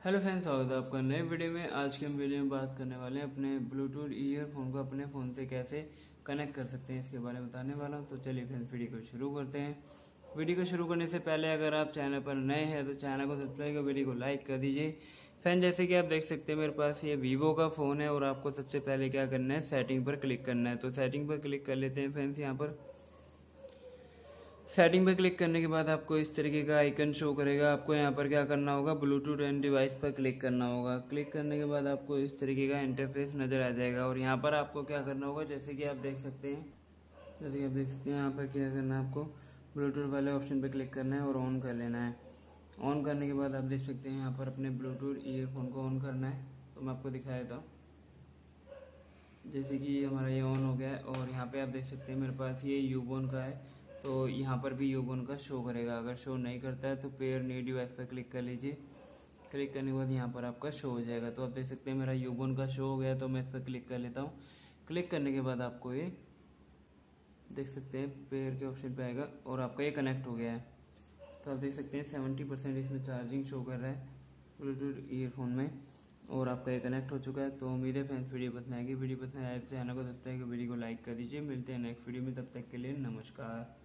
Hello friends, स्वागत है आपका नए वीडियो में। आज के हम वीडियो में बात करने वाले हैं अपने ब्लूटूथ ईयरफोन को अपने फ़ोन से कैसे कनेक्ट कर सकते हैं, इसके बारे में बताने वाला हूँ। तो चलिए फ्रेंड्स, वीडियो को शुरू करते हैं। वीडियो को शुरू करने से पहले अगर आप चैनल पर नए हैं तो चैनल को सब्सक्राइब कर वीडियो को लाइक कर दीजिए। फ्रेंड जैसे कि आप देख सकते हैं, मेरे पास ये वीवो का फ़ोन है और आपको सबसे पहले क्या करना है सेटिंग पर क्लिक करना है। तो सेटिंग पर क्लिक कर लेते हैं फ्रेंड्स, यहाँ पर। सेटिंग पर क्लिक करने के बाद आपको इस तरीके का आइकन शो करेगा। आपको यहाँ पर क्या करना होगा? ब्लूटूथ एंड डिवाइस पर क्लिक करना होगा। क्लिक करने के बाद आपको इस तरीके का इंटरफेस नज़र आ जाएगा। और यहाँ पर आपको क्या करना होगा? जैसे कि आप देख सकते हैं, जैसे कि आप देख सकते हैं, यहाँ पर क्या करना है आपको? ब्लूटूथ वाले ऑप्शन पर क्लिक करना है और ऑन कर लेना है। ऑन करने के बाद आप देख सकते हैं, यहाँ पर अपने ब्लूटूथ ईयरफोन को ऑन करना है। तो मैं आपको दिखाया था। जैसे कि हमारा ये ऑन हो गया है और यहाँ पे आप देख सकते हैं, मेरे पास ये यूबोन का है। तो यहाँ पर भी यूबोन का शो करेगा। अगर शो नहीं करता है तो पेयर नी डिवाइस पर क्लिक कर लीजिए। क्लिक करने के बाद यहाँ पर आपका शो हो जाएगा। तो आप देख सकते हैं, मेरा यूबोन का शो हो गया तो मैं इस पर क्लिक कर लेता हूँ। क्लिक करने के बाद आपको ये देख सकते हैं पेयर के ऑप्शन पे आएगा और आपका ये कनेक्ट हो गया है। तो आप देख सकते हैं सेवेंटी परसेंट इसमें चार्जिंग शो कर रहा है ब्लूटूथ ईयरफोन में और आपका ये कनेक्ट हो चुका है। तो उम्मीद है फ्रेंड्स वीडियो पसंद आएगी। वीडियो पसंद आए तो चैनल को सब्सक्राइब कर वीडियो को लाइक कर दीजिए मिलते हैं नेक्स्ट वीडियो में, तब तक के लिए नमस्कार।